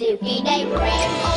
Suki Day